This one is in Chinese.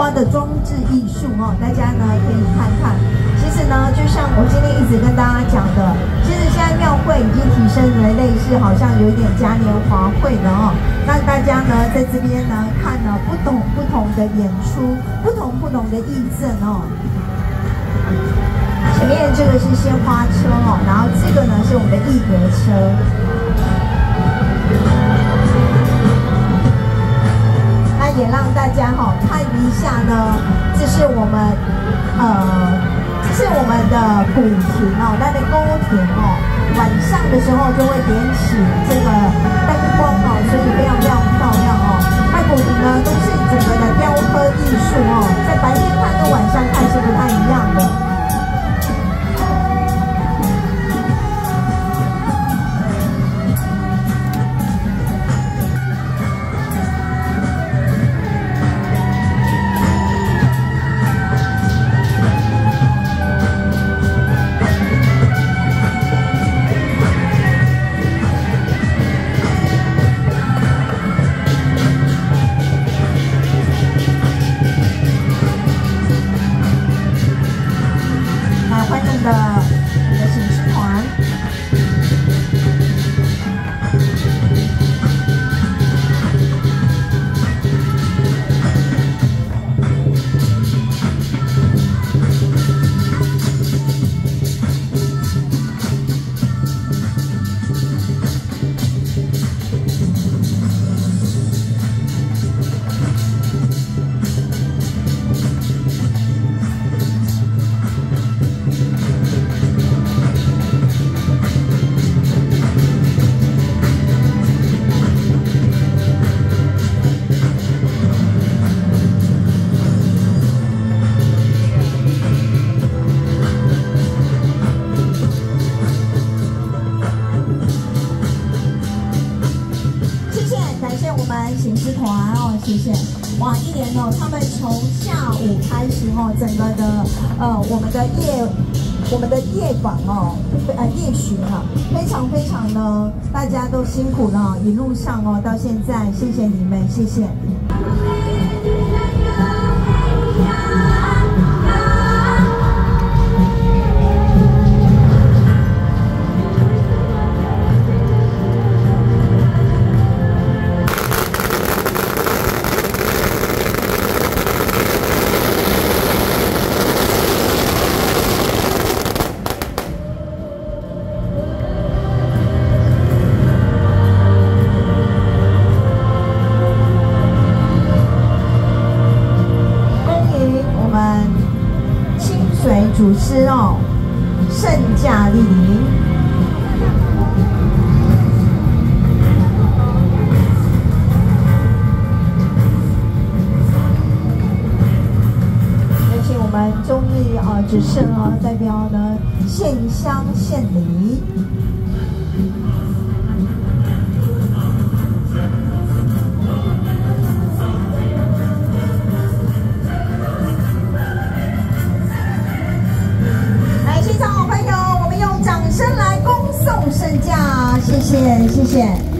花的装置艺术哦，大家呢可以看看。其实呢，就像我今天一直跟大家讲的，其实现在庙会已经提升为类似好像有一点嘉年华会的哦，那大家呢在这边呢看了不同不同的演出，不同不同的义赠哦。前面这个是鲜花车哦，然后这个呢是我们的义和车。也让大家哈看一下呢，这是我们呃，这是我们的古亭哦，那的宫亭哦，晚上的时候就会点起这个灯光那粉丝团哦，谢谢哇，一年哦，他们从下午开始哦，整个的呃，我们的夜，我们的夜访哦，呃，夜巡啊，非常非常的，大家都辛苦了，一路上哦，到现在，谢谢你们，谢谢。主持哦，圣驾莅临。有请我们中日啊，主事啊代表呢献香献礼。谢，谢谢谢。